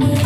Yeah.